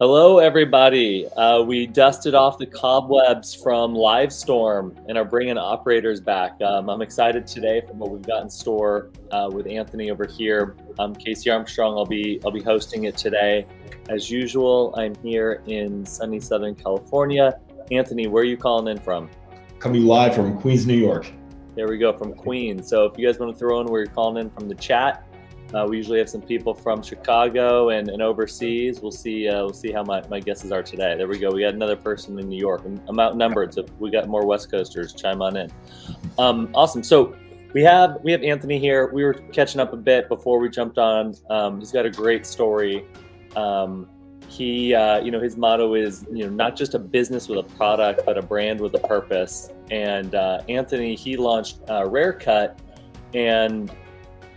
Hello, everybody. Uh, we dusted off the cobwebs from Livestorm and are bringing operators back. Um, I'm excited today for what we've got in store uh, with Anthony over here. I'm Casey Armstrong. I'll be I'll be hosting it today. As usual, I'm here in sunny Southern California. Anthony, where are you calling in from? Coming live from Queens, New York. There we go from Queens. So if you guys want to throw in where you're calling in from the chat, uh, we usually have some people from Chicago and, and overseas. We'll see. Uh, we'll see how my, my guesses are today. There we go. We got another person in New York. I'm, outnumbered, so we got more West Coasters. Chime on in. Um, awesome. So we have we have Anthony here. We were catching up a bit before we jumped on. Um, he's got a great story. Um, he, uh, you know, his motto is, you know, not just a business with a product, but a brand with a purpose. And uh, Anthony, he launched uh, Rare Cut, and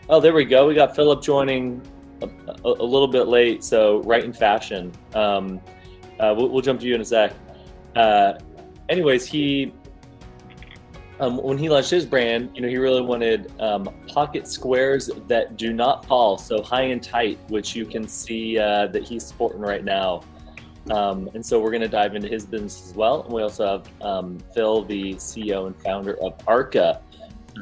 Oh, there we go. We got Philip joining a, a, a little bit late, so right in fashion. Um, uh, we'll, we'll, jump to you in a sec. Uh, anyways, he um, when he launched his brand, you know, he really wanted um, pocket squares that do not fall, so high and tight, which you can see uh, that he's sporting right now. Um, and so we're going to dive into his business as well. And we also have um, Phil, the CEO and founder of Arka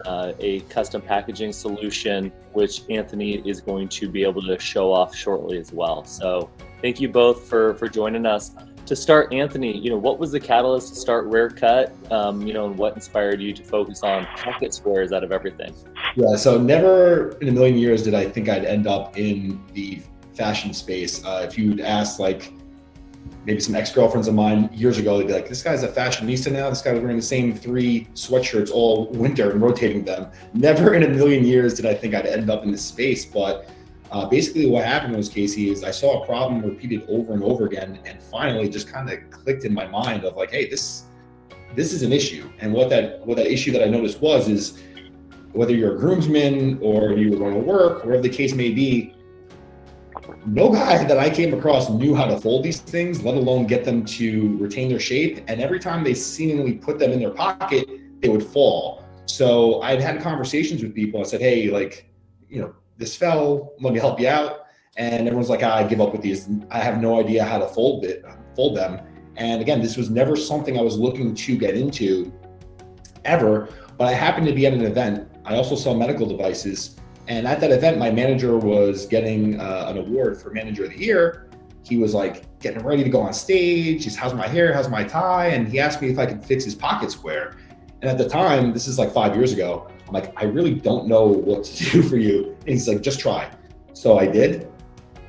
uh, a custom packaging solution, which Anthony is going to be able to show off shortly as well. So thank you both for for joining us. To start, Anthony, you know what was the catalyst to start Rare Cut? Um, you know, and what inspired you to focus on pocket squares out of everything? Yeah, so never in a million years did I think I'd end up in the fashion space. Uh, if you'd asked like maybe some ex-girlfriends of mine years ago, they'd be like, this guy's a fashionista now. This guy was wearing the same three sweatshirts all winter and rotating them. Never in a million years did I think I'd end up in this space. But uh, basically what happened was, Casey, is I saw a problem repeated over and over again and finally just kind of clicked in my mind of like, hey, this this is an issue. And what that what that issue that I noticed was is whether you're a groomsman or you were going to work, whatever the case may be, no guy that I came across knew how to fold these things, let alone get them to retain their shape. And every time they seemingly put them in their pocket, they would fall. So I'd had conversations with people. I said, hey, like, you know, this fell. Let me help you out. And everyone's like, ah, I give up with these. I have no idea how to fold it, fold them. And again, this was never something I was looking to get into ever. But I happened to be at an event. I also sell medical devices and at that event, my manager was getting uh, an award for Manager of the Year. He was like getting ready to go on stage. He's, how's my hair? How's my tie? And he asked me if I could fix his pocket square. And at the time, this is like five years ago, I'm like, I really don't know what to do for you. And he's like, just try. So I did.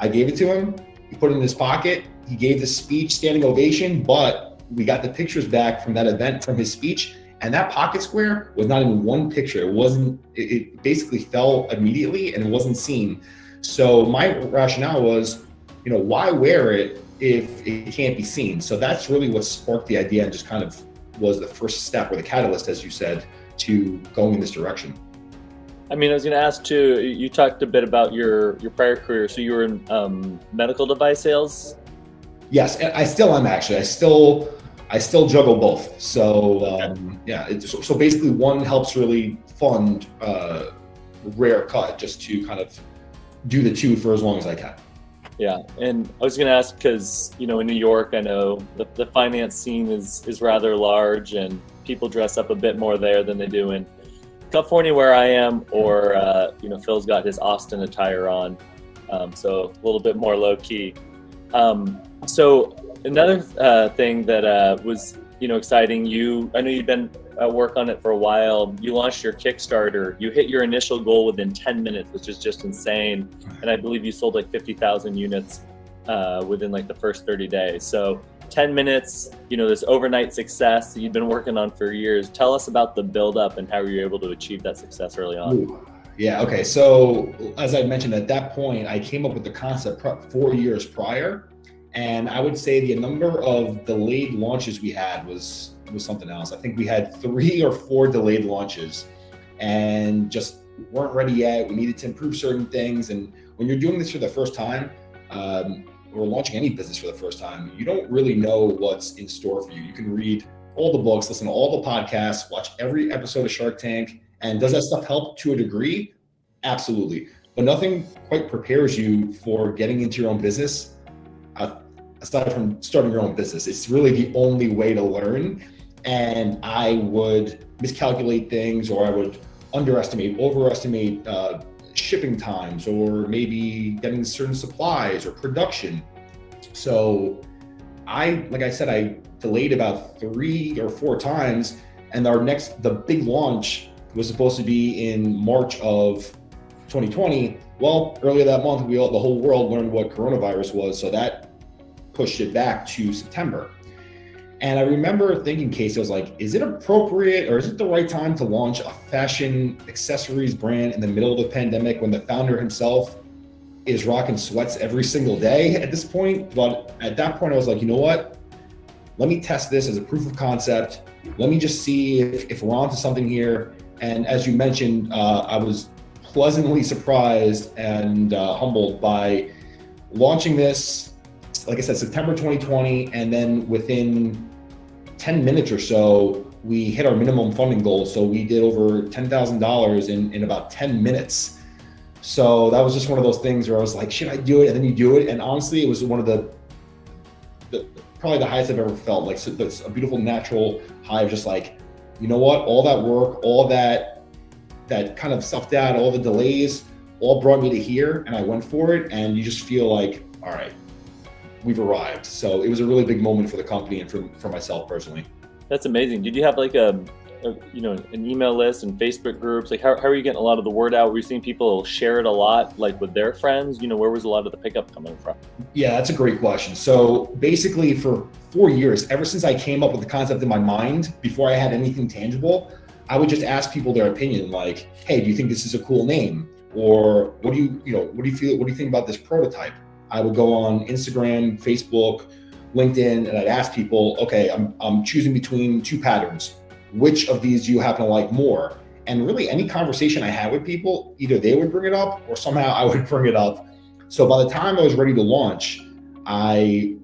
I gave it to him. He put it in his pocket. He gave the speech, standing ovation, but we got the pictures back from that event from his speech and that pocket square was not in one picture. It wasn't, it, it basically fell immediately and it wasn't seen. So my rationale was, you know, why wear it if it can't be seen? So that's really what sparked the idea and just kind of was the first step or the catalyst, as you said, to going in this direction. I mean, I was going to ask too. You talked a bit about your your prior career. So you were in um, medical device sales. Yes, I still am actually. I still I still juggle both. So um, yeah, so, so, basically one helps really fund uh, rare cut just to kind of do the two for as long as I can. Yeah, and I was going to ask because you know in New York, I know the, the finance scene is is rather large, and people dress up a bit more there than they do in California, where I am, or uh, you know Phil's got his Austin attire on, um, so a little bit more low key. Um, so another uh, thing that uh, was you know exciting. You I know you've been at work on it for a while. You launched your Kickstarter. You hit your initial goal within 10 minutes, which is just insane. And I believe you sold like 50,000 units uh, within like the first 30 days. So 10 minutes, you know, this overnight success that you've been working on for years. Tell us about the build up and how you were able to achieve that success early on. Ooh. Yeah. Okay. So as I mentioned, at that point, I came up with the concept four years prior and I would say the number of delayed launches we had was was something else. I think we had three or four delayed launches and just weren't ready yet. We needed to improve certain things. And when you're doing this for the first time, um, or launching any business for the first time, you don't really know what's in store for you. You can read all the books, listen to all the podcasts, watch every episode of Shark Tank. And does that stuff help to a degree? Absolutely. But nothing quite prepares you for getting into your own business aside from starting your own business. It's really the only way to learn. And I would miscalculate things or I would underestimate, overestimate uh, shipping times or maybe getting certain supplies or production. So I, like I said, I delayed about three or four times. And our next, the big launch was supposed to be in March of 2020. Well, earlier that month, we all, the whole world learned what coronavirus was. So that pushed it back to September. And I remember thinking, Casey, I was like, is it appropriate or is it the right time to launch a fashion accessories brand in the middle of the pandemic when the founder himself is rocking sweats every single day at this point? But at that point, I was like, you know what? Let me test this as a proof of concept. Let me just see if, if we're onto something here. And as you mentioned, uh, I was pleasantly surprised and uh, humbled by launching this, like I said, September 2020. And then within 10 minutes or so, we hit our minimum funding goal. So we did over $10,000 in, in about 10 minutes. So that was just one of those things where I was like, should I do it? And then you do it. And honestly, it was one of the, the probably the highest I've ever felt. Like so a beautiful natural high of just like, you know what? All that work, all that that kind of self doubt, all the delays, all brought me to here, and I went for it. And you just feel like, all right, we've arrived. So it was a really big moment for the company and for, for myself personally. That's amazing. Did you have like a, a, you know an email list and Facebook groups? Like how, how are you getting a lot of the word out? Were you seeing people share it a lot, like with their friends? You know, where was a lot of the pickup coming from? Yeah, that's a great question. So basically, for four years, ever since I came up with the concept in my mind, before I had anything tangible, I would just ask people their opinion, like, "Hey, do you think this is a cool name?" Or "What do you, you know, what do you feel? What do you think about this prototype?" I would go on Instagram, Facebook, LinkedIn, and I'd ask people, "Okay, I'm I'm choosing between two patterns. Which of these do you happen to like more?" And really, any conversation I had with people, either they would bring it up or somehow I would bring it up. So by the time I was ready to launch, I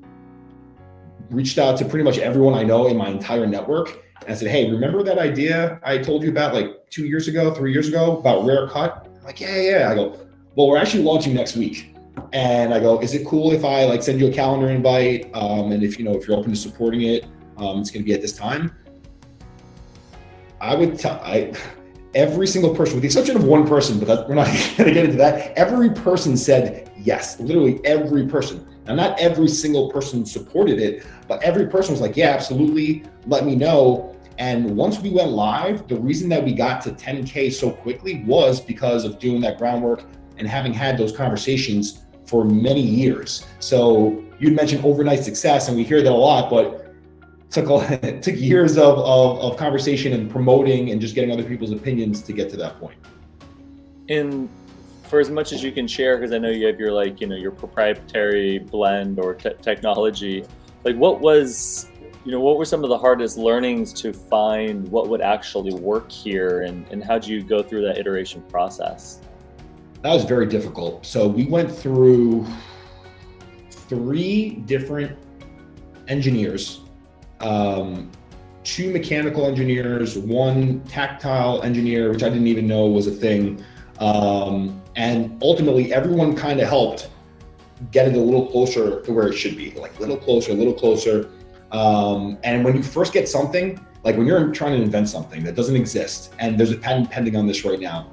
reached out to pretty much everyone I know in my entire network and I said, Hey, remember that idea I told you about like two years ago, three years ago about rare cut? I'm like, yeah, yeah. I go, well, we're actually launching next week. And I go, is it cool if I like send you a calendar invite? Um, and if you know if you're open to supporting it, um, it's going to be at this time. I would tell I every single person, with the exception of one person, but we're not going to get into that. Every person said yes. Literally every person. Now, not every single person supported it, but every person was like, yeah, absolutely. Let me know. And once we went live, the reason that we got to 10K so quickly was because of doing that groundwork and having had those conversations for many years. So you'd mentioned overnight success, and we hear that a lot, but took took years of, of, of conversation and promoting and just getting other people's opinions to get to that point. In for as much as you can share, because I know you have your like you know your proprietary blend or te- technology. Like, what was you know what were some of the hardest learnings to find what would actually work here, and and how do you go through that iteration process? That was very difficult. So we went through three different engineers, um, two mechanical engineers, one tactile engineer, which I didn't even know was a thing. Um, and ultimately, everyone kind of helped get it a little closer to where it should be, like a little closer, a little closer. Um, and when you first get something, like when you're trying to invent something that doesn't exist, and there's a patent pending on this right now,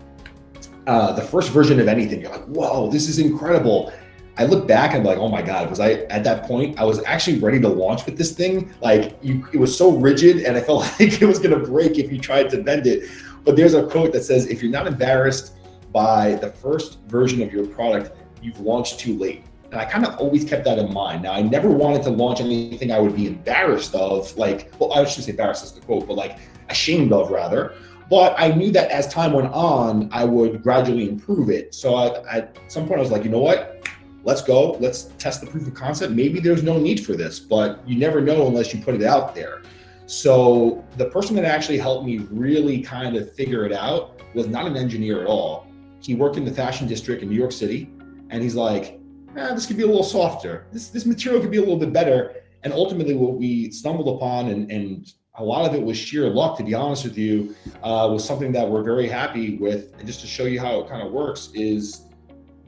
uh, the first version of anything, you're like, whoa, this is incredible. I look back and I'm like, oh my god, was I at that point? I was actually ready to launch with this thing. Like, you, it was so rigid, and I felt like it was gonna break if you tried to bend it. But there's a quote that says, "If you're not embarrassed by the first version of your product, you've launched too late. And I kind of always kept that in mind. Now, I never wanted to launch anything I would be embarrassed of, like, well, I shouldn't say embarrassed is the quote, but like ashamed of rather. But I knew that as time went on, I would gradually improve it. So I, at some point, I was like, you know what? Let's go. Let's test the proof of concept. Maybe there's no need for this, but you never know unless you put it out there. So the person that actually helped me really kind of figure it out was not an engineer at all he worked in the fashion district in New York City, and he's like, eh, this could be a little softer. This this material could be a little bit better. And ultimately, what we stumbled upon, and, and a lot of it was sheer luck, to be honest with you, uh, was something that we're very happy with. And just to show you how it kind of works, is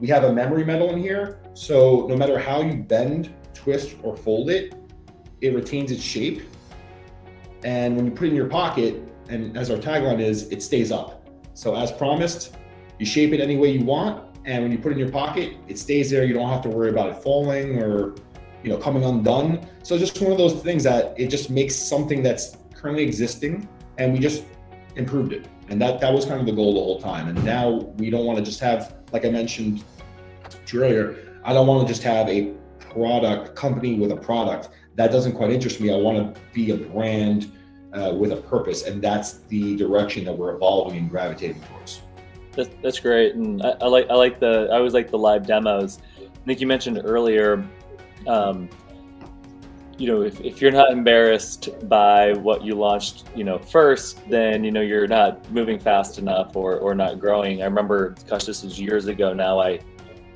we have a memory metal in here. So no matter how you bend twist or fold it, it retains its shape. And when you put it in your pocket, and as our tagline is, it stays up. So as promised, you shape it any way you want, and when you put it in your pocket, it stays there. You don't have to worry about it falling or you know coming undone. So just one of those things that it just makes something that's currently existing, and we just improved it. And that that was kind of the goal the whole time. And now we don't want to just have, like I mentioned earlier, I don't want to just have a product company with a product. That doesn't quite interest me. I want to be a brand uh, with a purpose, and that's the direction that we're evolving and gravitating towards. That's, that's great, and I, I, like I like the I always like the live demos. I think you mentioned earlier, um, you know, if, if you're not embarrassed by what you launched, you know, first, then you know you're not moving fast enough or or not growing. I remember, gosh, this was years ago now. I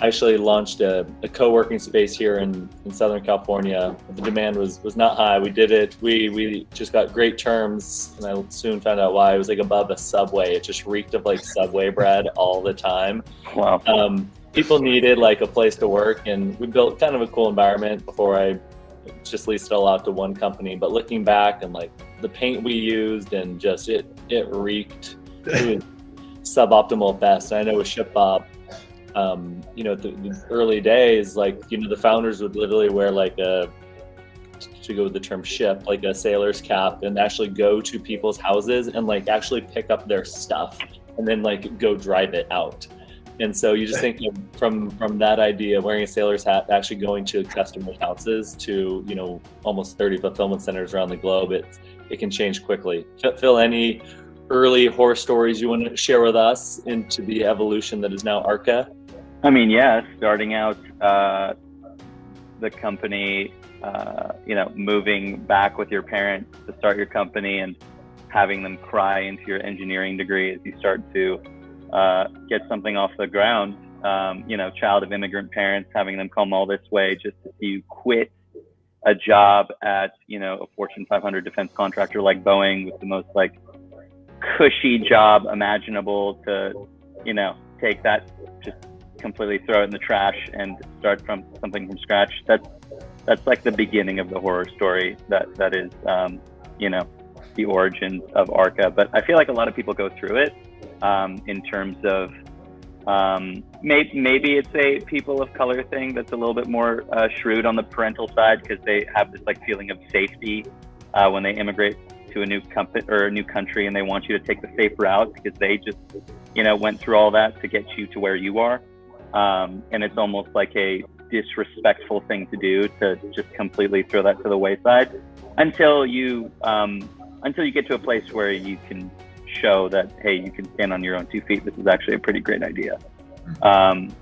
actually launched a, a, co-working space here in, in Southern California. The demand was was not high. We did it. We we just got great terms, and I soon found out why. It was like above a Subway. It just reeked of like Subway bread all the time. Wow. Um, people needed like a place to work, and we built kind of a cool environment before I just leased it all out to one company. But looking back and like the paint we used and just it it reeked. It suboptimal best. I know with ShipBob um, you know, the, the, early days, like, you know, the founders would literally wear like a, to go with the term ship, like a sailor's cap and actually go to people's houses and like actually pick up their stuff and then like go drive it out. And so you just think from from that idea wearing a sailor's hat, actually going to customers' houses to you know almost 30 fulfillment centers around the globe, it it can change quickly. Phil, any early horror stories you want to share with us into the evolution that is now Arka? I mean, yeah, starting out uh, the company, uh, you know, moving back with your parents to start your company and having them cry into your engineering degree as you start to uh, get something off the ground. Um, you know, child of immigrant parents, having them come all this way just to see you quit a job at, you know, a Fortune 500 defense contractor like Boeing with the most like cushy job imaginable to, you know, take that just completely throw it in the trash and start from something from scratch. That's that's like the beginning of the horror story. That that is, um, you know, the origins of Arka. But I feel like a lot of people go through it um, in terms of um, maybe, maybe it's a people of color thing that's a little bit more uh, shrewd on the parental side because they have this like feeling of safety uh, when they immigrate to a new company or a new country and they want you to take the safe route because they just you know went through all that to get you to where you are. Um, and it's almost like a disrespectful thing to do to just completely throw that to the wayside until you um, until you get to a place where you can show that hey you can stand on your own two feet. This is actually a pretty great idea. Um,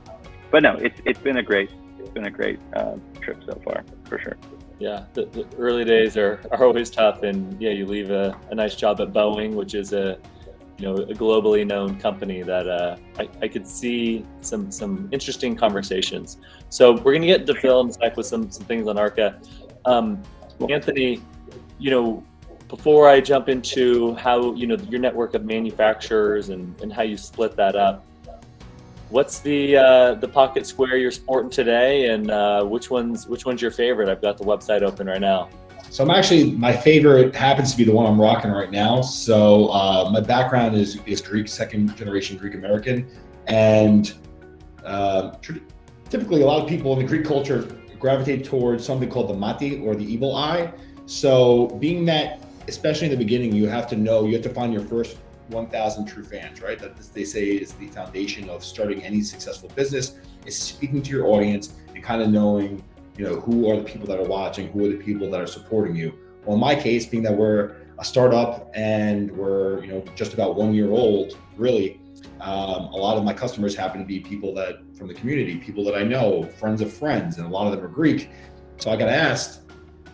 but no it's it's been a great it's been a great uh, trip so far for sure. Yeah the, the, early days are, are always tough. And yeah you leave a, a nice job at boeing which is a you know a globally known company that uh, I, I could see some some interesting conversations. So we're gonna get to Phil in a sec with some some things on Arka. Um, Anthony, you know, before I jump into how you know your network of manufacturers and, and how you split that up, what's the uh, the pocket square you're sporting today, and uh, which one's which one's your favorite? I've got the website open right now. So I'm actually my favorite happens to be the one I'm rocking right now. So uh, my background is is Greek, second generation Greek American, and uh, typically a lot of people in the Greek culture gravitate towards something called the mati or the evil eye. So being that, especially in the beginning, you have to know you have to find your first 1,000 true fans, right? That they say is the foundation of starting any successful business is speaking to your audience and kind of knowing you know, who are the people that are watching? Who are the people that are supporting you? Well, in my case, being that we're a startup and we're, you know, just about one year old, really, um, a lot of my customers happen to be people that from the community, people that I know, friends of friends, and a lot of them are Greek. So I got asked,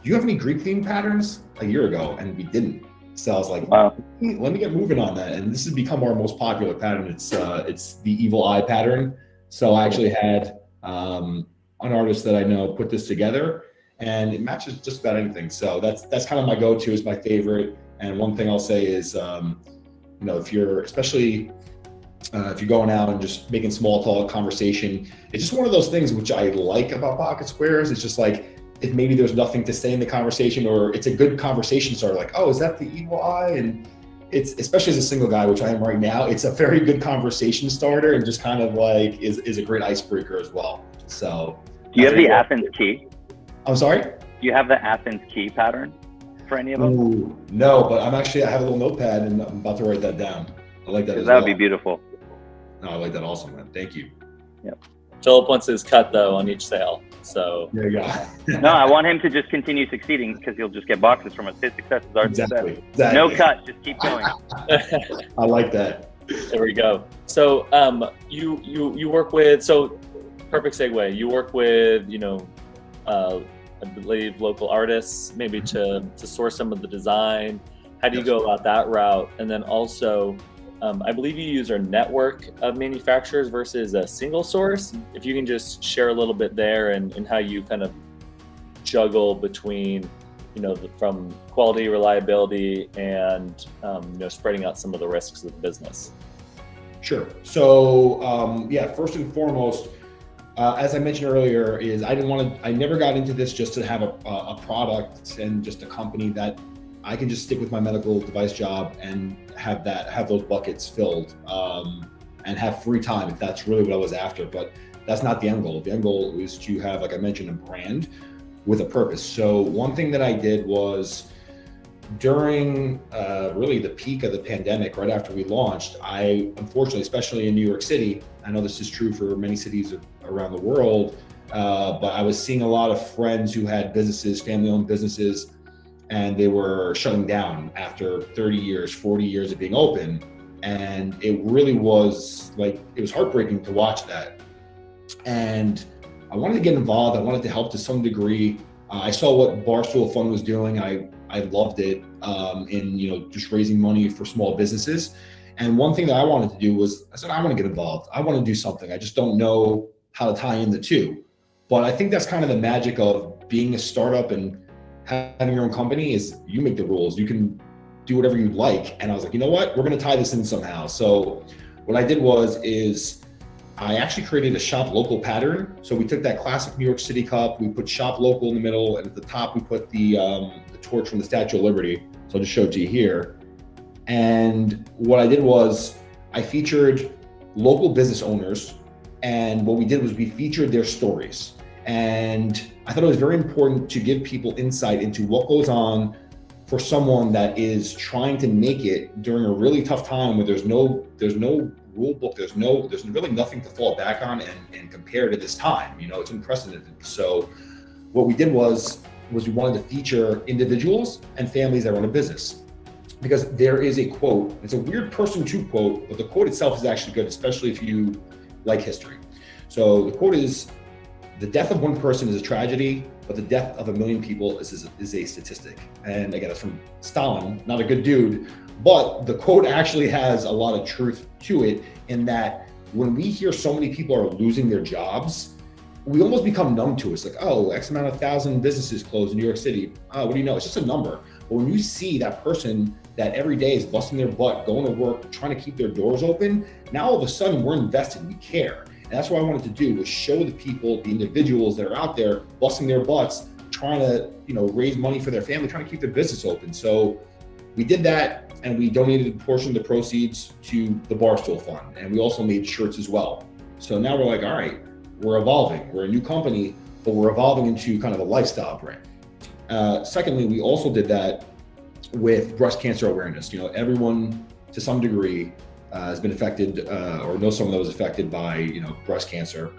do you have any Greek theme patterns a year ago? And we didn't. So I was like, wow. let me get moving on that. And this has become our most popular pattern. It's uh, it's the evil eye pattern. So I actually had um, an artist that I know put this together, and it matches just about anything. So that's that's kind of my go-to, is my favorite. And one thing I'll say is, um, you know, if you're especially uh, if you're going out and just making small talk conversation, it's just one of those things which I like about pocket squares. It's just like if maybe there's nothing to say in the conversation or it's a good conversation starter, like, oh, is that the evil eye? And it's especially as a single guy, which I am right now, it's a very good conversation starter and just kind of like is, is a great icebreaker as well. So do you have the Athens key? I'm sorry? Do you have the Athens key pattern for any of them? Ooh, no, but I'm actually I have a little notepad and I'm about to write that down. I like that. that well. would be beautiful. No, I like that also, man. Thank you. Yep. Philip wants his cut though on each sale. So there you go. no, I want him to just continue succeeding because he'll just get boxes from us. His success is our exactly. success. Exactly. No cut, just keep going. I like that. There we go. So um, you you you work with so perfect segue. You work with you know uh, I believe local artists maybe to to source some of the design. How do you go about that route? And then also um, I believe you use our network of manufacturers versus a single source. If you can just share a little bit there and, and how you kind of juggle between, you know, the, from quality, reliability, and um, you know, spreading out some of the risks of the business. Sure. So um, yeah, first and foremost, uh, as I mentioned earlier, is I didn't want to. I never got into this just to have a, a product and just a company that I can just stick with my medical device job and have that have those buckets filled um, and have free time if that's really what I was after. But that's not the end goal. The end goal is to have, like I mentioned, a brand with a purpose. So one thing that I did was during uh, really the peak of the pandemic, right after we launched, I unfortunately, especially in New York City, I know this is true for many cities around the world, uh, but I was seeing a lot of friends who had businesses, family-owned businesses and they were shutting down after 30 years, 40 years of being open. And it really was like, it was heartbreaking to watch that. And I wanted to get involved. I wanted to help to some degree. Uh, I saw what Barstool Fund was doing. I, I loved it um, in, you know, just raising money for small businesses. And one thing that I wanted to do was I said, I want to get involved. I want to do something. I just don't know how to tie in the two. But I think that's kind of the magic of being a startup and having your own company is you make the rules. You can do whatever you like. And I was like, you know what? We're going to tie this in somehow. So what I did was is I actually created a shop local pattern. So we took that classic New York City cup, we put shop local in the middle, and at the top we put the, um, the torch from the Statue of Liberty. So I'll just show it to you here. And what I did was I featured local business owners. And what we did was we featured their stories. And I thought it was very important to give people insight into what goes on for someone that is trying to make it during a really tough time where there's no there's no rule book, there's no there's really nothing to fall back on and, and compare to this time. You know, it's unprecedented. So what we did was was we wanted to feature individuals and families that run a business. Because there is a quote, it's a weird person to quote, but the quote itself is actually good, especially if you like history. So the quote is the death of one person is a tragedy, but the death of a million people is, is, is a statistic. And again, it's from Stalin, not a good dude, but the quote actually has a lot of truth to it in that when we hear so many people are losing their jobs, we almost become numb to it. It's like, oh, X amount of thousand businesses closed in New York City. Oh, what do you know? It's just a number. But when you see that person that every day is busting their butt, going to work, trying to keep their doors open, now all of a sudden we're invested, we care. That's what I wanted to do was show the people, the individuals that are out there busting their butts, trying to, you know, raise money for their family, trying to keep their business open. So we did that and we donated a portion of the proceeds to the Barstool Fund. And we also made shirts as well. So now we're like, all right, we're evolving. We're a new company, but we're evolving into kind of a lifestyle brand. Uh, secondly, we also did that with breast cancer awareness. You know, everyone to some degree has been affected uh, or knows someone that was affected by you know breast cancer,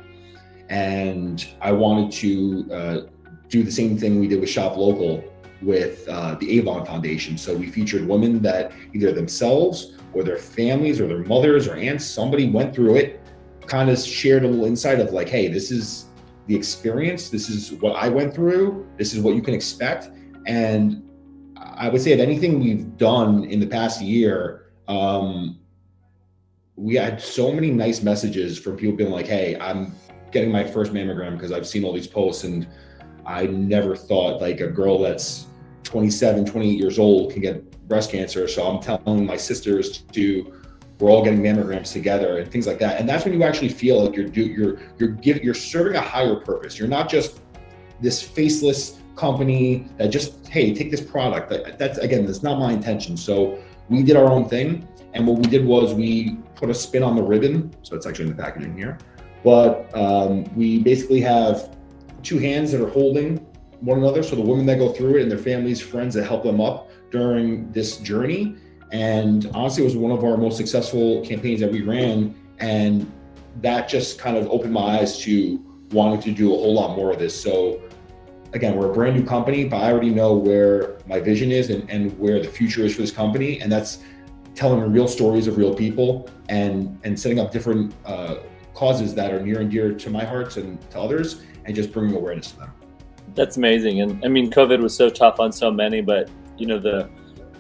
and I wanted to uh, do the same thing we did with Shop Local with uh, the Avon Foundation. So we featured women that either themselves or their families or their mothers or aunts, somebody went through it, kind of shared a little insight of like, hey, this is the experience. This is what I went through. This is what you can expect. And I would say, if anything we've done in the past year, um, we had so many nice messages from people being like, "Hey, I'm getting my first mammogram because I've seen all these posts and I never thought like a girl that's 27, 28 years old can get breast cancer. So I'm telling my sisters to we're all getting mammograms together and things like that. And that's when you actually feel like you're do you're you're giving you're serving a higher purpose. You're not just this faceless company that just hey take this product. That's again that's not my intention. So we did our own thing, and what we did was we put a spin on the ribbon. So it's actually in the packaging here, but um, we basically have two hands that are holding one another. So the women that go through it and their families, friends that help them up during this journey. And honestly, it was one of our most successful campaigns that we ran. And that just kind of opened my eyes to wanting to do a whole lot more of this. So again, we're a brand new company, but I already know where my vision is and, and where the future is for this company. And that's telling real stories of real people and, and setting up different uh, causes that are near and dear to my hearts and to others and just bringing awareness to them. That's amazing. And I mean, COVID was so tough on so many, but you know, the,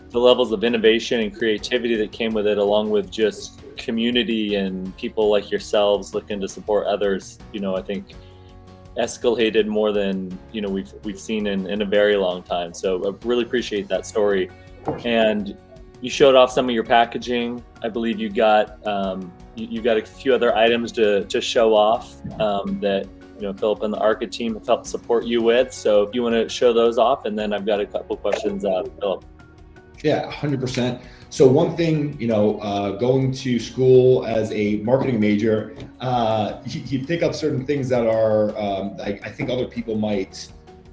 the levels of innovation and creativity that came with it, along with just community and people like yourselves looking to support others, you know, I think escalated more than you know we've we've seen in, in a very long time. So I really appreciate that story. And you showed off some of your packaging. I believe you got um, you, you, got a few other items to to show off um, that you know Philip and the Arka team have helped support you with. So if you want to show those off, and then I've got a couple questions, uh, Philip. Yeah, hundred percent. So one thing, you know, uh, going to school as a marketing major, uh, you, you, pick up certain things that are, um, I, I, think other people might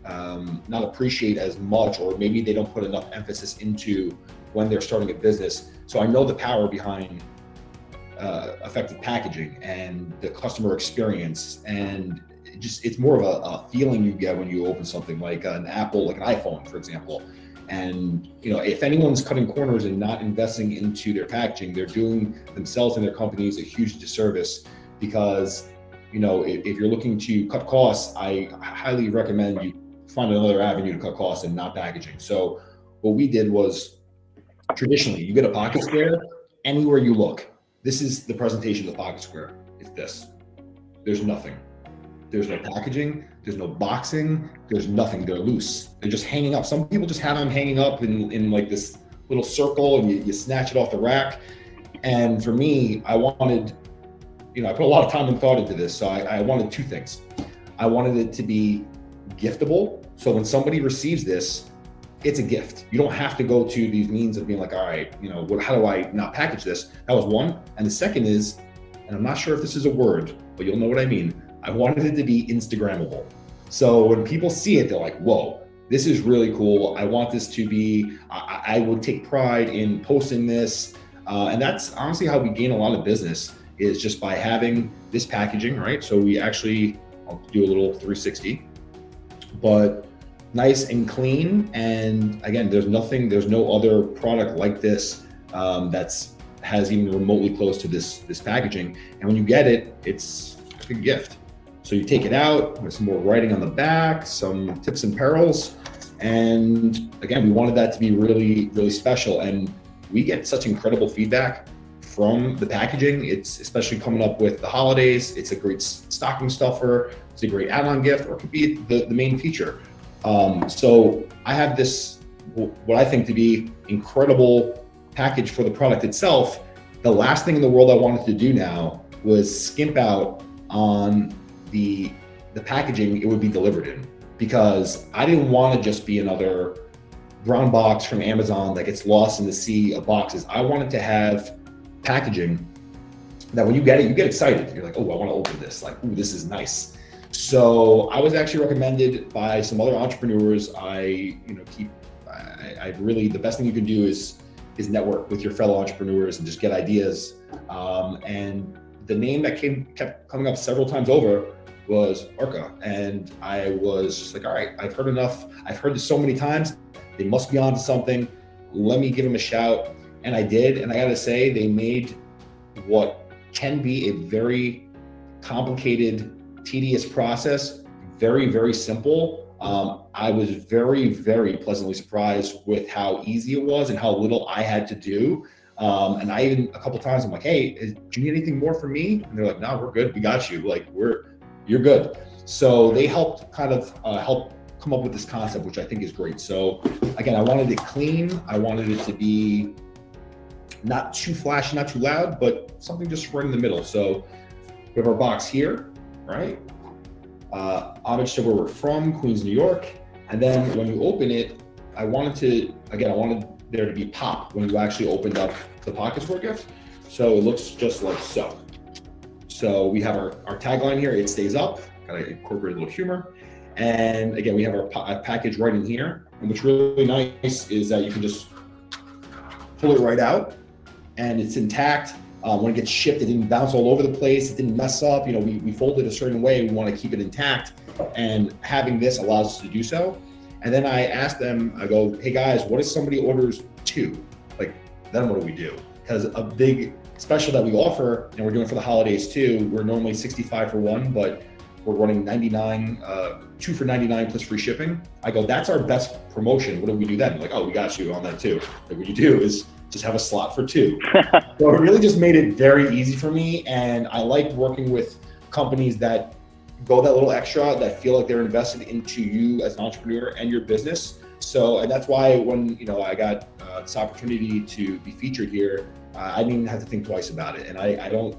um, not appreciate as much, or maybe they don't put enough emphasis into when they're starting a business. So I know the power behind uh, effective packaging and the customer experience, and it just it's more of a, a feeling you get when you open something like an Apple, like an iPhone, for example and you know, if anyone's cutting corners and not investing into their packaging, they're doing themselves and their companies a huge disservice because you know, if, if you're looking to cut costs, I highly recommend you find another avenue to cut costs and not packaging. So what we did was traditionally you get a pocket square anywhere you look. This is the presentation of the pocket square. It's this. There's nothing. There's no packaging. There's no boxing. There's nothing. They're loose. They're just hanging up. Some people just have them hanging up in, in like this little circle and you, you snatch it off the rack. And for me, I wanted, you know, I put a lot of time and thought into this. So I, I wanted two things. I wanted it to be giftable. So when somebody receives this, it's a gift. You don't have to go to these means of being like, all right, you know, what, how do I not package this? That was one. And the second is, and I'm not sure if this is a word, but you'll know what I mean. I wanted it to be Instagrammable. So when people see it, they're like, whoa, this is really cool. I want this to be, I, I would take pride in posting this. Uh, and that's honestly how we gain a lot of business is just by having this packaging, right? So we actually, I'll do a little 360, but nice and clean. And again, there's nothing, there's no other product like this um, that's has even remotely close to this this packaging. And when you get it, it's a gift. So you take it out with some more writing on the back, some tips and perils. And again, we wanted that to be really, really special. And we get such incredible feedback from the packaging. It's especially coming up with the holidays. It's a great stocking stuffer. It's a great add-on gift, or it could be the, the main feature. Um, so I have this, what I think to be incredible package for the product itself. The last thing in the world I wanted to do now was skimp out on the the packaging it would be delivered in because I didn't want to just be another brown box from Amazon that gets lost in the sea of boxes. I wanted to have packaging that when you get it, you get excited. You're like, oh, I want to open this. Like, oh, this is nice. So I was actually recommended by some other entrepreneurs. I, you know, keep. I, I really the best thing you can do is is network with your fellow entrepreneurs and just get ideas. Um, and the name that came kept coming up several times over was Arka. And I was just like, all right, I've heard enough. I've heard this so many times. They must be onto something. Let me give them a shout. And I did. And I got to say, they made what can be a very complicated, tedious process very, very simple. Um, I was very, very pleasantly surprised with how easy it was and how little I had to do. Um, and I even a couple times I'm like, hey, is, do you need anything more from me? And they're like, no, we're good. We got you. Like we're you're good. So they helped kind of uh, help come up with this concept, which I think is great. So again, I wanted it clean. I wanted it to be not too flashy, not too loud, but something just right in the middle. So we have our box here, right? uh, homage to where we're from, Queens, New York. And then when you open it, I wanted to, again, I wanted there to be pop when you actually opened up the pocket square gift. So it looks just like so. So we have our, our tagline here, it stays up, kind of incorporate a little humor. And again, we have our package right in here. And what's really nice is that you can just pull it right out and it's intact. Um, when it gets shipped, it didn't bounce all over the place. It didn't mess up. You know, we, we fold it a certain way. We want to keep it intact. And having this allows us to do so. And then I asked them, I go, hey guys, what if somebody orders two? Like, then what do we do? Because a big special that we offer, and we're doing for the holidays too, we're normally 65 for one, but we're running 99, uh, two for 99 plus free shipping. I go, that's our best promotion. What do we do then? Like, oh, we got you on that too. Like, what you do is just have a slot for two. so it really just made it very easy for me. And I like working with companies that go that little extra, that feel like they're invested into you as an entrepreneur and your business. So, and that's why when, you know, I got uh, this opportunity to be featured here, uh, I didn't even have to think twice about it. And I, I don't,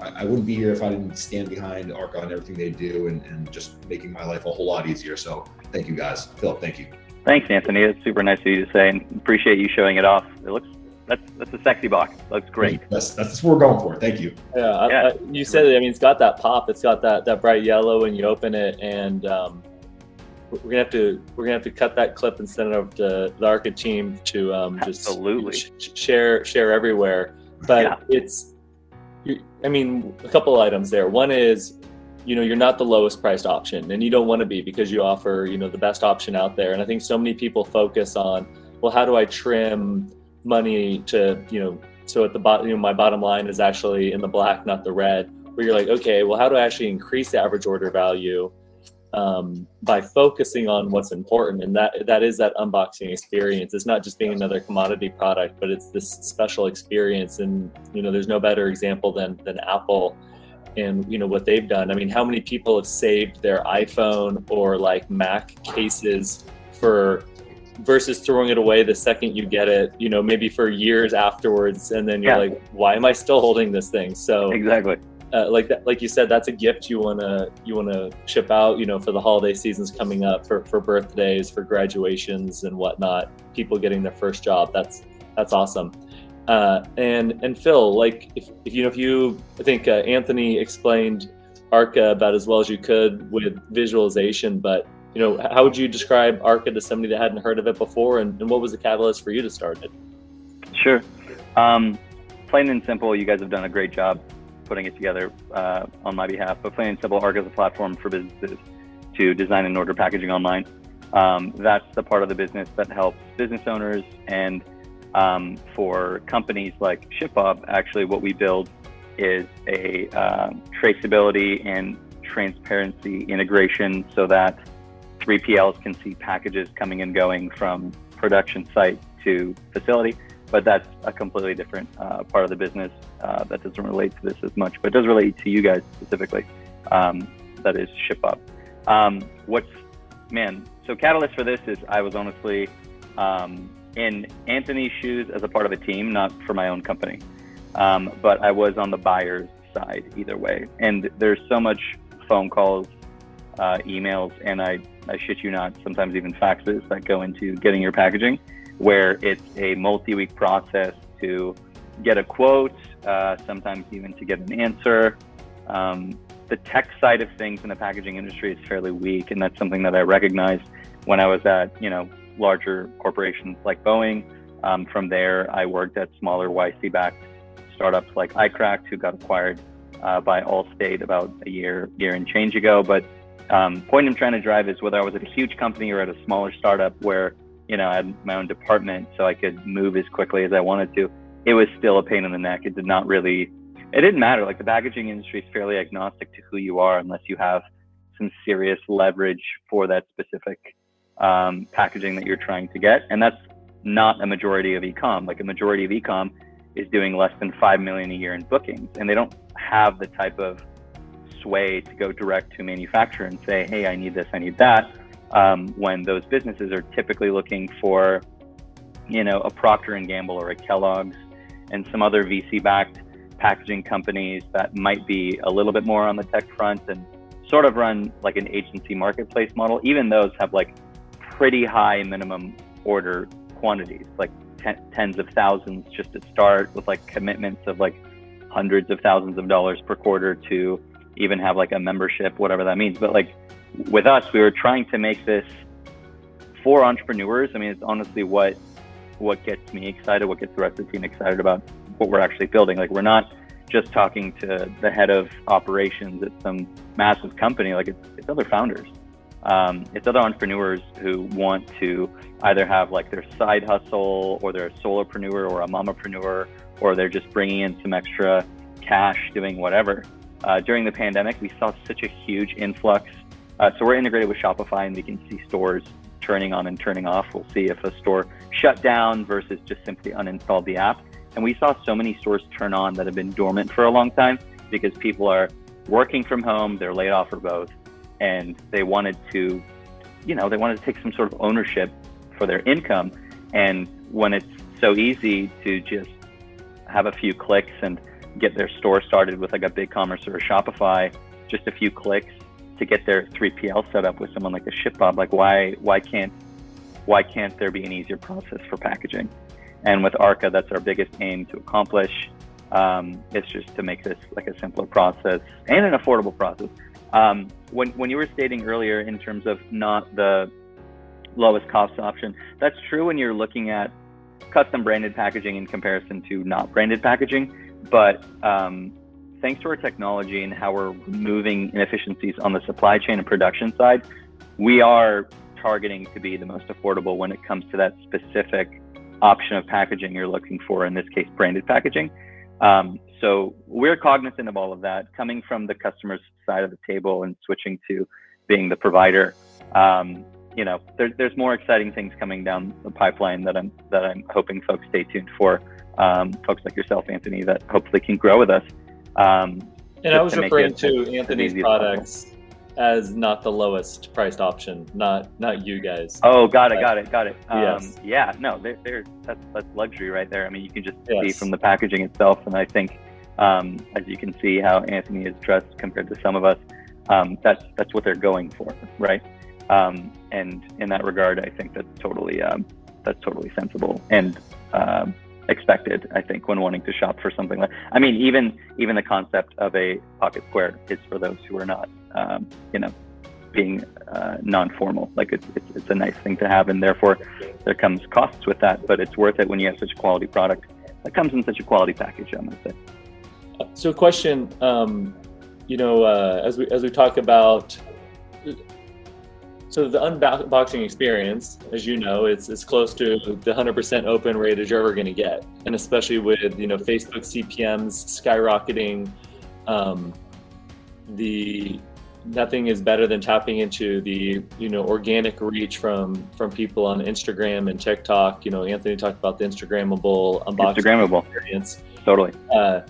I, I, wouldn't be here if I didn't stand behind Arka and everything they do and, and just making my life a whole lot easier. So thank you guys. Philip, thank you. Thanks, Anthony. It's super nice of you to say and appreciate you showing it off. It looks that's that's a sexy box. Looks great. That's that's what we're going for. Thank you. Yeah, yeah. I, I, you said it. I mean, it's got that pop. It's got that that bright yellow when you open it, and um, we're gonna have to we're gonna have to cut that clip and send it over to the Arka team to um, just absolutely sh- share share everywhere. But yeah. it's, I mean, a couple items there. One is, you know, you're not the lowest priced option, and you don't want to be because you offer you know the best option out there. And I think so many people focus on, well, how do I trim money to you know so at the bottom you know my bottom line is actually in the black not the red where you're like okay well how do i actually increase the average order value um, by focusing on what's important? And that that is that unboxing experience. It's not just being another commodity product but it's this special experience. And you know there's no better example than than apple and you know what they've done. I mean how many people have saved their iphone or like mac cases for versus throwing it away the second you get it, you know, maybe for years afterwards, and then you're yeah. like, why am I still holding this thing? So exactly. Uh, like that, like you said, that's a gift you wanna you wanna ship out. You know, for the holiday seasons coming up, for for birthdays, for graduations and whatnot. People getting their first job. That's that's awesome. Uh, and and Phil, like if, if you know if you I think uh, Anthony explained Arka about as well as you could with visualization, but you know, how would you describe Arka to somebody that hadn't heard of it before, and, and what was the catalyst for you to start it? Sure. Um, plain and simple, you guys have done a great job putting it together uh, on my behalf. But plain and simple, Arka is a platform for businesses to design and order packaging online. Um, that's the part of the business that helps business owners and um, for companies like ShipBob. Actually, what we build is a uh, traceability and transparency integration so that 3PLs can see packages coming and going from production site to facility, but that's a completely different uh, part of the business uh, that doesn't relate to this as much, but does relate to you guys specifically. Um, that is ShipBob. Um, what's man? So catalyst for this is I was honestly um, in Anthony's shoes as a part of a team, not for my own company, um, but I was on the buyer's side either way. And there's so much phone calls, uh, emails, and I I shit you not, sometimes even faxes that go into getting your packaging, where it's a multi week process to get a quote, uh, sometimes even to get an answer. Um, the tech side of things in the packaging industry is fairly weak, and that's something that I recognized when I was at, you know, larger corporations like Boeing. Um, from there, I worked at smaller YC-backed startups like iCracked, who got acquired uh, by Allstate about a year, year and change ago. But um, point I'm trying to drive is whether I was at a huge company or at a smaller startup where you know I had my own department, so I could move as quickly as I wanted to. It was still a pain in the neck. It did not really. It didn't matter. Like the packaging industry is fairly agnostic to who you are, unless you have some serious leverage for that specific um, packaging that you're trying to get, and that's not a majority of ecom. Like a majority of ecom is doing less than five million a year in bookings, and they don't have the type of way to go direct to manufacturer and say, hey, I need this, I need that, um, when those businesses are typically looking for, you know, a Procter and Gamble or a Kellogg's and some other VC-backed packaging companies that might be a little bit more on the tech front and sort of run like an agency marketplace model. Even those have like pretty high minimum order quantities, like ten, tens of thousands just to start with like commitments of like hundreds of thousands of dollars per quarter to even have like a membership, whatever that means. But like with us, we were trying to make this for entrepreneurs. I mean, it's honestly what what gets me excited, what gets the rest of the team excited about what we're actually building. Like we're not just talking to the head of operations at some massive company. Like it's, it's other founders. Um, it's other entrepreneurs who want to either have like their side hustle or they're a solopreneur or a mamapreneur or they're just bringing in some extra cash doing whatever. Uh, during the pandemic, we saw such a huge influx. Uh, so we're integrated with Shopify and we can see stores turning on and turning off. We'll see if a store shut down versus just simply uninstalled the app. And we saw so many stores turn on that have been dormant for a long time because people are working from home, they're laid off or both, and they wanted to, you know, they wanted to take some sort of ownership for their income. And when it's so easy to just have a few clicks and get their store started with like a BigCommerce or a Shopify, just a few clicks to get their 3PL set up with someone like a ShipBob. Like why why can't why can't there be an easier process for packaging? And with Arka, that's our biggest aim to accomplish. Um, it's just to make this like a simpler process and an affordable process. Um, when when you were stating earlier in terms of not the lowest cost option, that's true when you're looking at custom branded packaging in comparison to not branded packaging. But um, thanks to our technology and how we're removing inefficiencies on the supply chain and production side, we are targeting to be the most affordable when it comes to that specific option of packaging you're looking for, in this case, branded packaging. Um, so we're cognizant of all of that, coming from the customer's side of the table and switching to being the provider. Um, you know, there, there's more exciting things coming down the pipeline that I'm that I'm hoping folks stay tuned for. Um, folks like yourself, Anthony, that hopefully can grow with us. Um, and I was to referring to Anthony's products as not the lowest priced option, not not you guys. Oh, got it, got it, got it. Um, yes. Yeah, no, they're, they're, that's that's luxury right there. I mean, you can just yes. see from the packaging itself, and I think um, as you can see how Anthony is dressed compared to some of us, um, that's that's what they're going for, right? Um, and in that regard, I think that's totally um, that's totally sensible and uh, expected. I think when wanting to shop for something like, I mean, even even the concept of a pocket square is for those who are not, um, you know, being uh, non-formal. Like it's, it's it's a nice thing to have, and therefore there comes costs with that, but it's worth it when you have such a quality product that comes in such a quality package. I'm gonna say. So, a question, um, you know, uh, as we as we talk about so the unboxing experience, as you know, it's it's close to the 100% open rate that you're ever going to get, and especially with you know Facebook CPMS skyrocketing, um, the nothing is better than tapping into the you know organic reach from from people on Instagram and TikTok. You know, Anthony talked about the Instagrammable unboxing Instagrammable experience. Totally. Uh,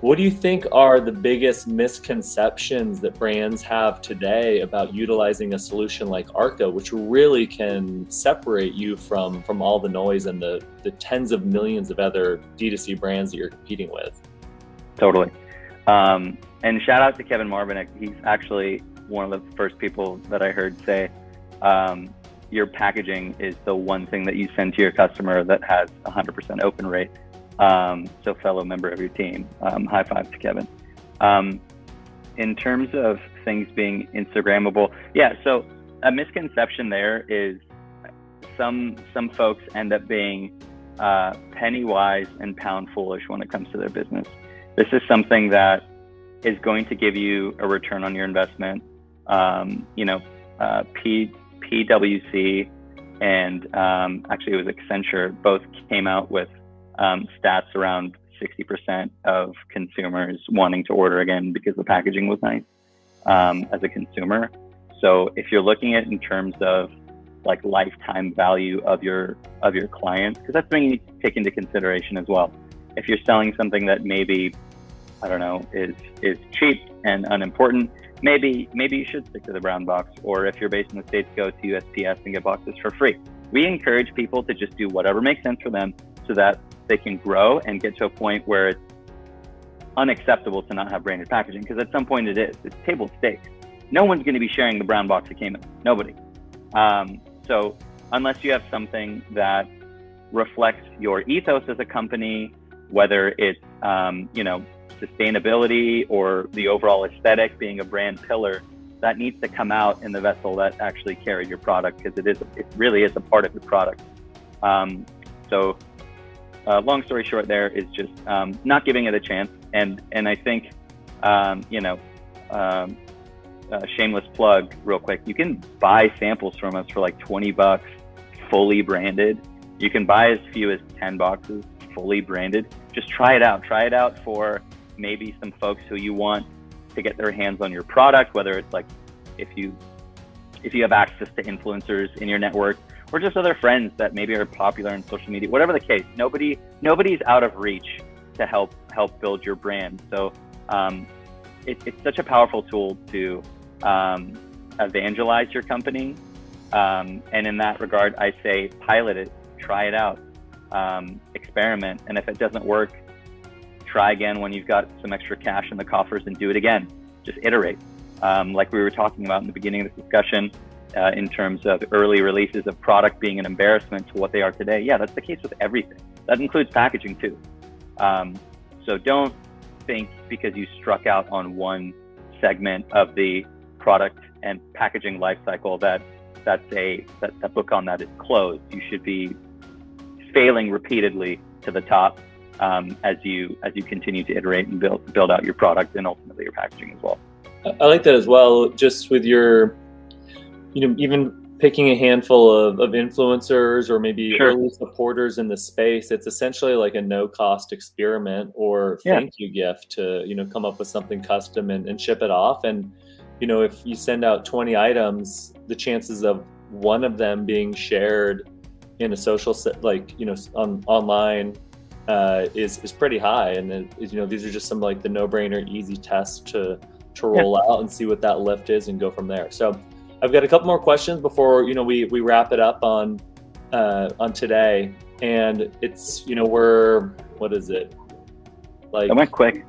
what do you think are the biggest misconceptions that brands have today about utilizing a solution like Arka, which really can separate you from from all the noise and the the tens of millions of other D2C brands that you're competing with? Totally. Um, and shout out to Kevin Marvinick. He's actually one of the first people that I heard say, um, your packaging is the one thing that you send to your customer that has 100% open rate. Um, so, fellow member of your team, um, high five to Kevin. Um, in terms of things being Instagrammable, yeah. So, a misconception there is some some folks end up being uh, penny wise and pound foolish when it comes to their business. This is something that is going to give you a return on your investment. Um, you know, uh, P, PwC and um, actually it was Accenture both came out with um, stats around 60% of consumers wanting to order again because the packaging was nice um, as a consumer. So if you're looking at in terms of like lifetime value of your of your clients, because that's something you need to take into consideration as well. If you're selling something that maybe I don't know is is cheap and unimportant, maybe maybe you should stick to the brown box. Or if you're based in the states, go to USPS and get boxes for free. We encourage people to just do whatever makes sense for them, so that they can grow and get to a point where it's unacceptable to not have branded packaging because at some point it is. It's table stakes. no one's going to be sharing the brown box it came in. Nobody. Um, so unless you have something that reflects your ethos as a company, whether it's um, you know sustainability or the overall aesthetic being a brand pillar, that needs to come out in the vessel that actually carried your product because it is it really is a part of your product. Um, so, uh, long story short, there is just um, not giving it a chance, and and I think um, you know. Um, uh, shameless plug, real quick. You can buy samples from us for like 20 bucks, fully branded. You can buy as few as 10 boxes, fully branded. Just try it out. Try it out for maybe some folks who you want to get their hands on your product, whether it's like if you if you have access to influencers in your network or just other friends that maybe are popular in social media, whatever the case, nobody nobody's out of reach to help help build your brand. So um, it, it's such a powerful tool to um, evangelize your company. Um, and in that regard, I say pilot it, try it out, um, experiment, and if it doesn't work, try again when you've got some extra cash in the coffers and do it again. Just iterate. Um, like we were talking about in the beginning of this discussion, uh, in terms of early releases of product being an embarrassment to what they are today. Yeah, that's the case with everything. That includes packaging too. Um, so don't think because you struck out on one segment of the product and packaging lifecycle that that's a that, that book on that is closed. You should be failing repeatedly to the top um, as you as you continue to iterate and build build out your product and ultimately your packaging as well. I like that as well. Just with your, you know, even picking a handful of, of influencers or maybe sure. early supporters in the space, it's essentially like a no cost experiment or yeah. thank you gift to, you know, come up with something custom and, and ship it off. And, you know, if you send out 20 items, the chances of one of them being shared in a social set, like, you know, on online uh, is is pretty high. And then, you know, these are just some like the no brainer, easy tests to to roll yeah. out and see what that lift is and go from there. So I've got a couple more questions before you know we we wrap it up on uh, on today. And it's you know we're what is it like? I went quick.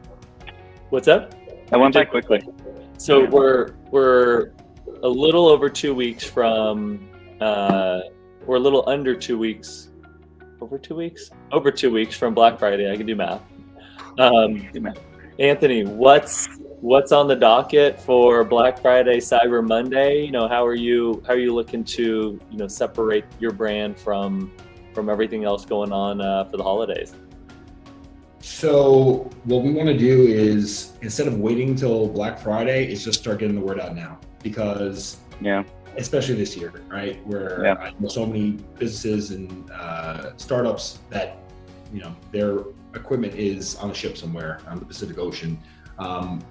What's up? I went by quickly. So we're we're a little over two weeks from uh, we're a little under two weeks over two weeks over two weeks from black friday i can do math um, anthony what's what's on the docket for black friday cyber monday you know how are you how are you looking to you know separate your brand from from everything else going on uh, for the holidays so what we want to do is instead of waiting till black friday is just start getting the word out now because yeah especially this year, right? Where yeah. I know so many businesses and uh, startups that you know their equipment is on a ship somewhere on the Pacific Ocean. Um,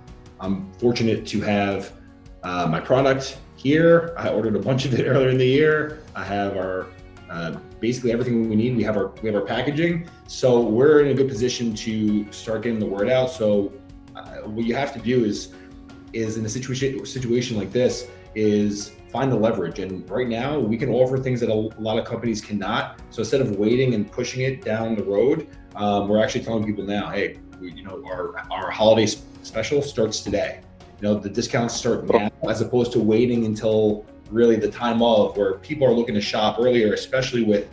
I'm fortunate to have uh, my product here. I ordered a bunch of it earlier in the year. I have our uh, basically everything we need. We have our we have our packaging, so we're in a good position to start getting the word out. So uh, what you have to do is is in a situation situation like this is find the leverage. And right now, we can offer things that a lot of companies cannot. So instead of waiting and pushing it down the road, um, we're actually telling people now, hey, we, you know, our our holiday special starts today. You know, the discounts start now, as opposed to waiting until really the time of where people are looking to shop earlier, especially with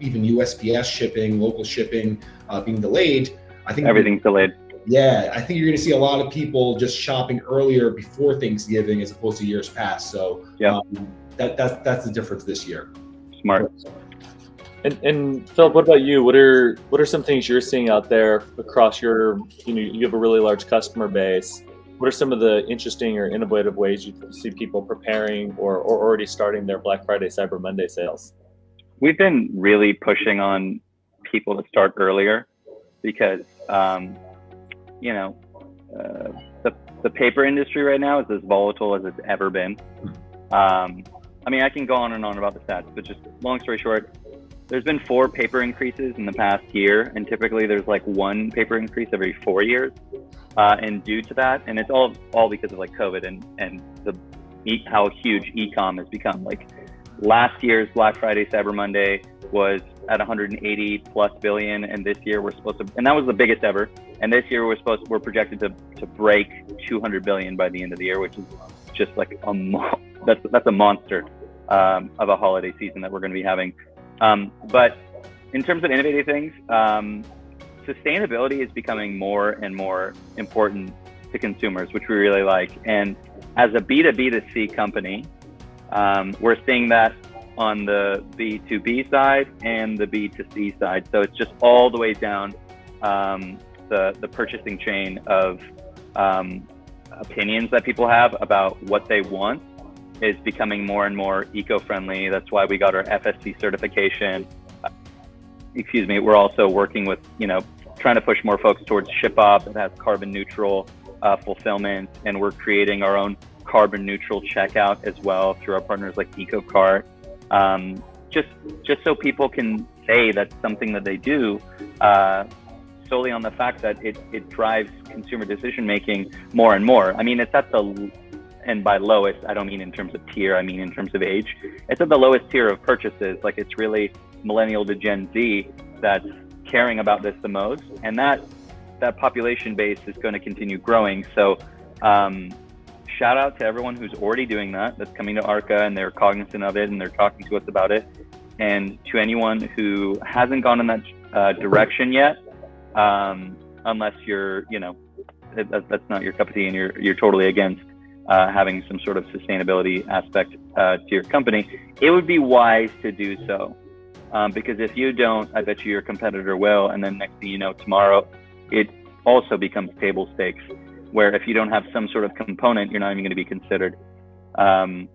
even USPS shipping, local shipping uh, being delayed. I think everything's delayed yeah, I think you're going to see a lot of people just shopping earlier before Thanksgiving as opposed to years past. So yeah, um, that that's that's the difference this year. Smart. And, and Philip, what about you? What are what are some things you're seeing out there across your you know you have a really large customer base. What are some of the interesting or innovative ways you see people preparing or, or already starting their Black Friday, Cyber Monday sales? We've been really pushing on people to start earlier because um, you know, uh, the, the paper industry right now is as volatile as it's ever been. Um, I mean, I can go on and on about the stats, but just long story short, there's been four paper increases in the past year, and typically there's like one paper increase every four years. Uh, and due to that, and it's all all because of like COVID and and the how huge e-com has become. Like last year's Black Friday, Cyber Monday was at 180 plus billion, and this year we're supposed to, and that was the biggest ever. And this year we're supposed, we're projected to to break 200 billion by the end of the year, which is just like a mo- that's that's a monster um, of a holiday season that we're going to be having. Um, but in terms of innovative things, um, sustainability is becoming more and more important to consumers, which we really like. And as a B2B to C company, um, we're seeing that on the B2B side and the B2C side. So it's just all the way down um, the, the purchasing chain of um, opinions that people have about what they want is becoming more and more eco-friendly. That's why we got our FSC certification. Excuse me. We're also working with, you know, trying to push more folks towards ShipBob that has carbon neutral uh, fulfillment, and we're creating our own carbon neutral checkout as well through our partners like EcoCart. Um, just just so people can say that's something that they do uh, solely on the fact that it, it drives consumer decision making more and more. I mean, it's at the and by lowest, I don't mean in terms of tier, I mean in terms of age. It's at the lowest tier of purchases. Like it's really millennial to Gen Z that's caring about this the most, and that that population base is going to continue growing. So, um, shout out to everyone who's already doing that. That's coming to Arka and they're cognizant of it and they're talking to us about it. And to anyone who hasn't gone in that uh, direction yet, um, unless you're, you know, that, that's not your cup of tea and you're you're totally against uh, having some sort of sustainability aspect uh, to your company, it would be wise to do so. Um, because if you don't, I bet you your competitor will, and then next thing you know, tomorrow, it also becomes table stakes. Where if you don't have some sort of component, you're not even going to be considered. Um,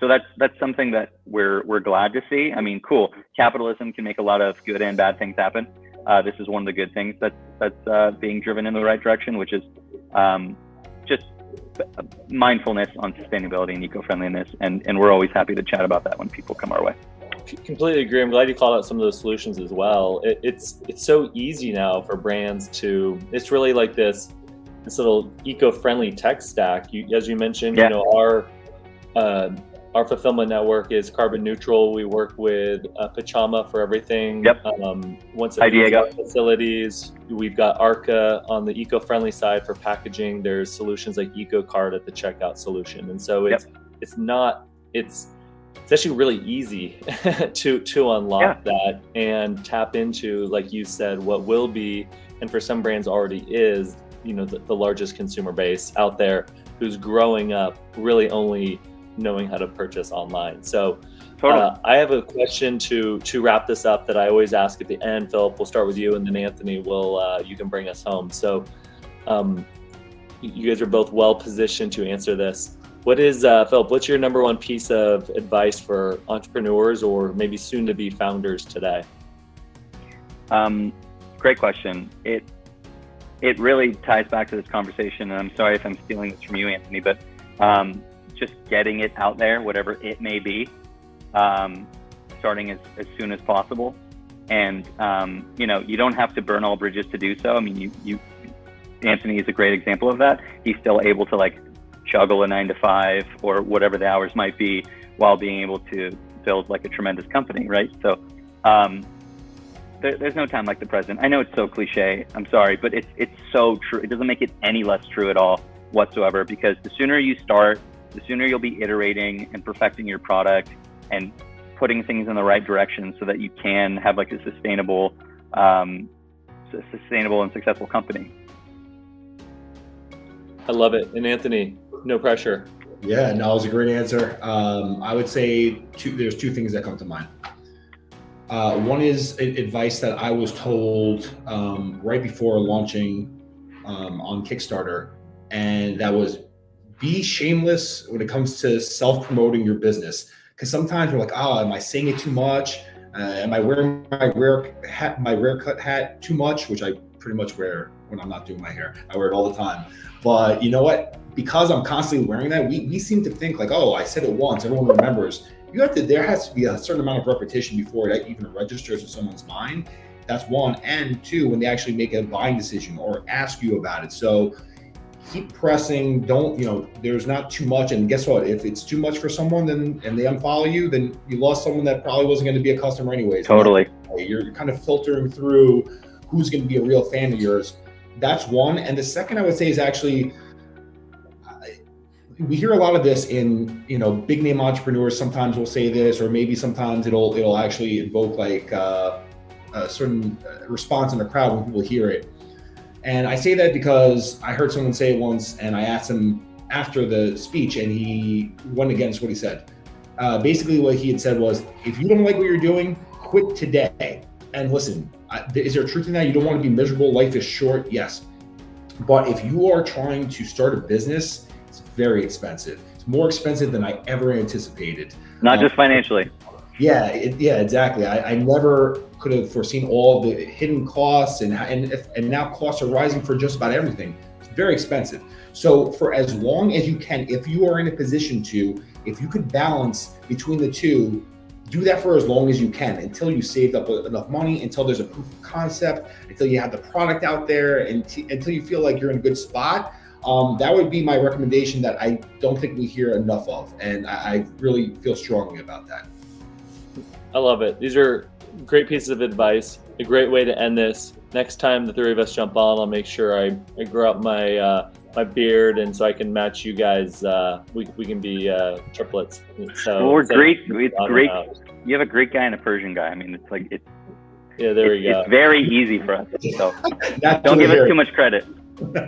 so that's that's something that we're we're glad to see. I mean, cool. Capitalism can make a lot of good and bad things happen. Uh, this is one of the good things that's that's uh, being driven in the right direction, which is um, just mindfulness on sustainability and eco-friendliness, and and we're always happy to chat about that when people come our way. Completely agree. I'm glad you called out some of those solutions as well. It, it's it's so easy now for brands to. It's really like this this little eco-friendly tech stack. You, as you mentioned, yeah. you know our uh, our fulfillment network is carbon neutral. We work with uh, Pachama for everything. Yep. Um, once it Diego. facilities, we've got Arka on the eco-friendly side for packaging. There's solutions like EcoCart at the checkout solution, and so it's yep. it's not it's it's actually really easy to to unlock yeah. that and tap into, like you said, what will be and for some brands already is, you know, the, the largest consumer base out there who's growing up really only knowing how to purchase online. So totally. uh, I have a question to to wrap this up that I always ask at the end. Philip, we'll start with you, and then Anthony will uh, you can bring us home. So um, you guys are both well positioned to answer this. What is uh, Philip? What's your number one piece of advice for entrepreneurs or maybe soon to be founders today? Um, great question. It it really ties back to this conversation, and I'm sorry if I'm stealing this from you, Anthony, but um, just getting it out there, whatever it may be, um, starting as, as soon as possible. And, um, you know, you don't have to burn all bridges to do so. I mean, you, you, Anthony is a great example of that. He's still able to like juggle a nine to five or whatever the hours might be while being able to build like a tremendous company, right? So, um, there, there's no time like the present. I know it's so cliche. I'm sorry, but it's it's so true. It doesn't make it any less true at all whatsoever because the sooner you start the sooner you'll be iterating and perfecting your product and putting things in the right direction so that you can have like a sustainable, um, sustainable and successful company. I love it. And Anthony, no pressure. Yeah, no, it was a great answer. Um, I would say two, there's two things that come to mind. Uh, one is advice that I was told um, right before launching um, on Kickstarter, and that was be shameless when it comes to self-promoting your business. Because sometimes we're like, oh, am I saying it too much? Uh, am I wearing my rare hat, my rare cut hat too much? Which I pretty much wear when I'm not doing my hair. I wear it all the time. But you know what? Because I'm constantly wearing that, we, we seem to think like, oh, I said it once, everyone remembers. You have to. There has to be a certain amount of repetition before that even registers in someone's mind. That's one. And two, when they actually make a buying decision or ask you about it. So keep pressing. Don't, you know, there's not too much. And guess what? If it's too much for someone, then and they unfollow you, then you lost someone that probably wasn't going to be a customer anyways. Totally. You're kind of filtering through who's going to be a real fan of yours. That's one. And the second I would say is actually we hear a lot of this in you know big name entrepreneurs. Sometimes will say this, or maybe sometimes it'll it'll actually invoke like uh, a certain uh, response in the crowd when people hear it. And I say that because I heard someone say it once, and I asked him after the speech, and he went against what he said. Uh, basically, what he had said was, if you don't like what you're doing, quit today. And listen, is there truth in that? You don't want to be miserable. Life is short, yes. But if you are trying to start a business, it's very expensive. It's more expensive than I ever anticipated. Not um, just financially. Yeah, it, yeah, exactly. I, I, never could have foreseen all the hidden costs, and and and now costs are rising for just about everything. It's very expensive. So for as long as you can, if you are in a position to, if you could balance between the two, do that for as long as you can until you saved up enough money, until there's a proof of concept, until you have the product out there, and until you feel like you're in a good spot. Um, that would be my recommendation that I don't think we hear enough of, and I, I really feel strongly about that. I love it. These are great pieces of advice. A great way to end this. Next time the three of us jump on, I'll make sure I, I grow out my uh, my beard, and so I can match you guys. Uh, we, we can be uh, triplets. So well, we're Greek. It's great. You have a Greek guy and a Persian guy. I mean, it's like it's. Yeah, there we go. It's very easy for us. So don't give us too much credit.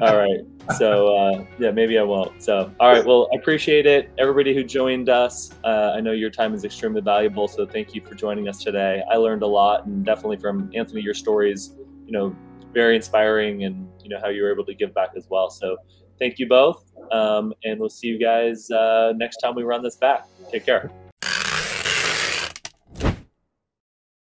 all right. So uh, yeah, maybe I won't. So all right. Well, I appreciate it, everybody who joined us. Uh, I know your time is extremely valuable, so thank you for joining us today. I learned a lot, and definitely from Anthony, your stories, you know, very inspiring, and you know how you were able to give back as well. So thank you both, um, and we'll see you guys uh, next time we run this back. Take care.